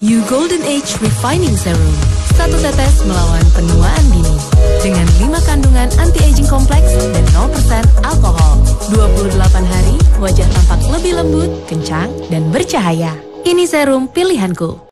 You Golden Age Refining Serum. Satu tetes melawan penuaan dini. Dengan 5 kandungan anti-aging kompleks dan 0% alkohol. 28 hari, wajah tampak lebih lembut, kencang, dan bercahaya. Ini serum pilihanku.